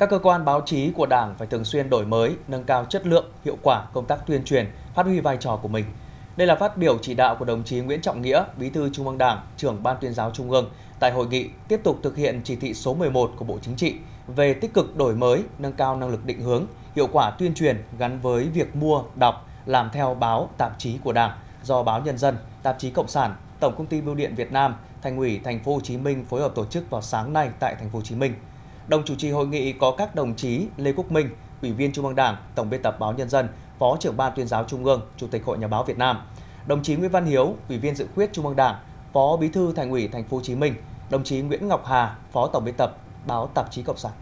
Các cơ quan báo chí của Đảng phải thường xuyên đổi mới, nâng cao chất lượng, hiệu quả công tác tuyên truyền, phát huy vai trò của mình. Đây là phát biểu chỉ đạo của đồng chí Nguyễn Trọng Nghĩa, Bí thư Trung ương Đảng, trưởng Ban tuyên giáo Trung ương tại hội nghị tiếp tục thực hiện chỉ thị số 11 của Bộ Chính trị về tích cực đổi mới, nâng cao năng lực định hướng, hiệu quả tuyên truyền gắn với việc mua, đọc, làm theo báo, tạp chí của Đảng do báo Nhân dân, tạp chí Cộng sản, Tổng công ty Bưu điện Việt Nam, Thành ủy Thành phố Hồ Chí Minh phối hợp tổ chức vào sáng nay tại Thành phố Hồ Chí Minh. Đồng chủ trì hội nghị có các đồng chí Lê Quốc Minh, Ủy viên Trung ương Đảng, Tổng biên tập báo Nhân dân, Phó trưởng ban tuyên giáo Trung ương, Chủ tịch Hội Nhà báo Việt Nam, đồng chí Nguyễn Văn Hiếu, Ủy viên dự khuyết Trung ương Đảng, Phó Bí thư Thành ủy Thành phố Hồ Chí Minh, đồng chí Nguyễn Ngọc Hà, Phó Tổng biên tập báo Tạp chí Cộng sản.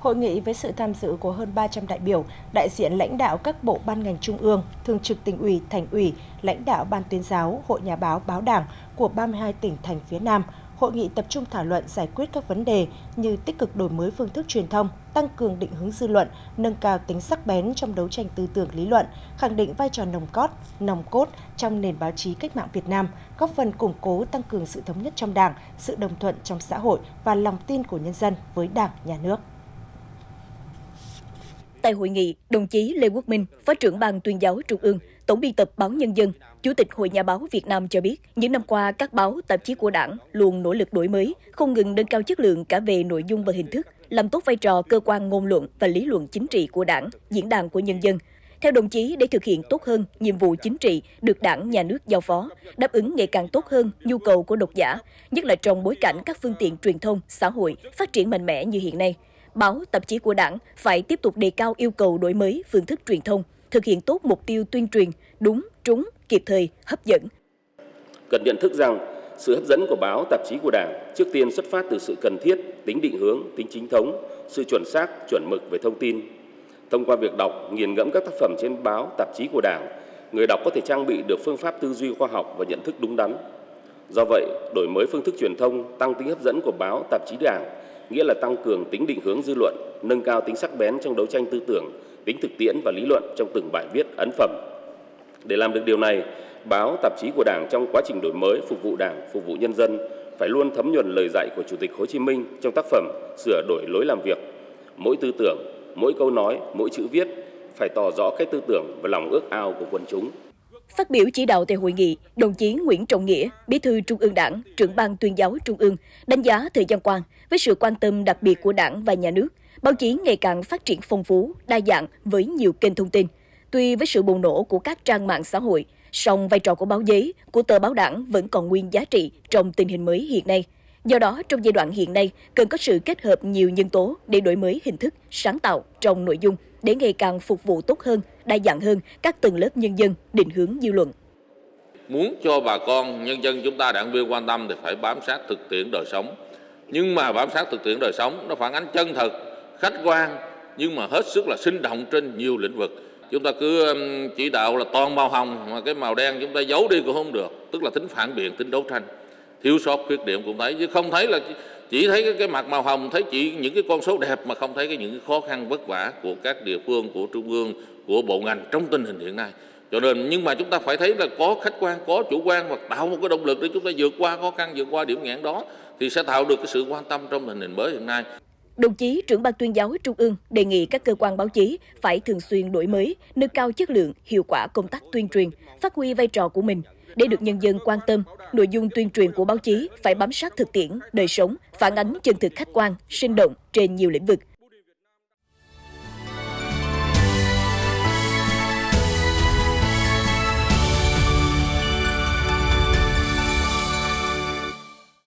Hội nghị với sự tham dự của hơn 300 đại biểu, đại diện lãnh đạo các bộ ban ngành trung ương, thường trực tỉnh ủy, thành ủy, lãnh đạo ban tuyên giáo, hội nhà báo, báo đảng của 32 tỉnh thành phía Nam. Hội nghị tập trung thảo luận giải quyết các vấn đề như tích cực đổi mới phương thức truyền thông, tăng cường định hướng dư luận, nâng cao tính sắc bén trong đấu tranh tư tưởng lý luận, khẳng định vai trò nồng cốt, nòng cốt trong nền báo chí cách mạng Việt Nam, góp phần củng cố tăng cường sự thống nhất trong Đảng, sự đồng thuận trong xã hội và lòng tin của nhân dân với Đảng, nhà nước. Tại hội nghị, đồng chí Lê Quốc Minh, Phó trưởng ban tuyên giáo Trung ương, Tổng biên tập báo Nhân dân, Chủ tịch Hội Nhà báo Việt Nam cho biết, những năm qua các báo, tạp chí của đảng luôn nỗ lực đổi mới, không ngừng nâng cao chất lượng cả về nội dung và hình thức, làm tốt vai trò cơ quan ngôn luận và lý luận chính trị của đảng, diễn đàn của nhân dân. Theo đồng chí, để thực hiện tốt hơn nhiệm vụ chính trị được đảng, nhà nước giao phó, đáp ứng ngày càng tốt hơn nhu cầu của độc giả, nhất là trong bối cảnh các phương tiện truyền thông, xã hội phát triển mạnh mẽ như hiện nay – báo, tạp chí của đảng phải tiếp tục đề cao yêu cầu đổi mới phương thức truyền thông, thực hiện tốt mục tiêu tuyên truyền đúng, trúng, kịp thời, hấp dẫn. Cần nhận thức rằng sự hấp dẫn của báo, tạp chí của Đảng trước tiên xuất phát từ sự cần thiết, tính định hướng, tính chính thống, sự chuẩn xác, chuẩn mực về thông tin. Thông qua việc đọc, nghiền ngẫm các tác phẩm trên báo, tạp chí của Đảng, người đọc có thể trang bị được phương pháp tư duy khoa học và nhận thức đúng đắn. Do vậy, đổi mới phương thức truyền thông, tăng tính hấp dẫn của báo, tạp chí Đảng nghĩa là tăng cường tính định hướng dư luận, nâng cao tính sắc bén trong đấu tranh tư tưởng, tính thực tiễn và lý luận trong từng bài viết ấn phẩm. Để làm được điều này, báo, tạp chí của Đảng trong quá trình đổi mới phục vụ Đảng, phục vụ nhân dân phải luôn thấm nhuần lời dạy của Chủ tịch Hồ Chí Minh trong tác phẩm sửa đổi lối làm việc. Mỗi tư tưởng, mỗi câu nói, mỗi chữ viết phải tỏ rõ cái tư tưởng và lòng ước ao của quần chúng. Phát biểu chỉ đạo tại hội nghị, đồng chí Nguyễn Trọng Nghĩa, Bí thư Trung ương Đảng, trưởng ban tuyên giáo Trung ương, đánh giá thời gian qua với sự quan tâm đặc biệt của Đảng và nhà nước, báo chí ngày càng phát triển phong phú, đa dạng với nhiều kênh thông tin. Tuy với sự bùng nổ của các trang mạng xã hội, song vai trò của báo giấy, của tờ báo đảng vẫn còn nguyên giá trị trong tình hình mới hiện nay. Do đó, trong giai đoạn hiện nay, cần có sự kết hợp nhiều nhân tố để đổi mới hình thức, sáng tạo trong nội dung để ngày càng phục vụ tốt hơn, đa dạng hơn các tầng lớp nhân dân, định hướng dư luận. Muốn cho bà con, nhân dân chúng ta đảng viên quan tâm thì phải bám sát thực tiễn đời sống. Nhưng mà bám sát thực tiễn đời sống nó phản ánh chân thật, khách quan nhưng mà hết sức là sinh động trên nhiều lĩnh vực. Chúng ta cứ chỉ đạo là toàn màu hồng mà cái màu đen chúng ta giấu đi cũng không được, tức là tính phản biện, tính đấu tranh. Thiếu sót khuyết điểm cũng thấy chứ không thấy là chỉ thấy cái, cái mặt màu hồng thấy chỉ những cái con số đẹp mà không thấy cái những cái khó khăn vất vả của các địa phương của trung ương của bộ ngành trong tình hình hiện nay. Cho nên nhưng mà chúng ta phải thấy là có khách quan có chủ quan và tạo một cái động lực để chúng ta vượt qua khó khăn vượt qua điểm nghẽn đó thì sẽ tạo được cái sự quan tâm trong tình hình mới hiện nay. Đồng chí trưởng ban tuyên giáo Trung ương đề nghị các cơ quan báo chí phải thường xuyên đổi mới, nâng cao chất lượng, hiệu quả công tác tuyên truyền, phát huy vai trò của mình, để được nhân dân quan tâm, nội dung tuyên truyền của báo chí phải bám sát thực tiễn, đời sống, phản ánh chân thực khách quan, sinh động trên nhiều lĩnh vực,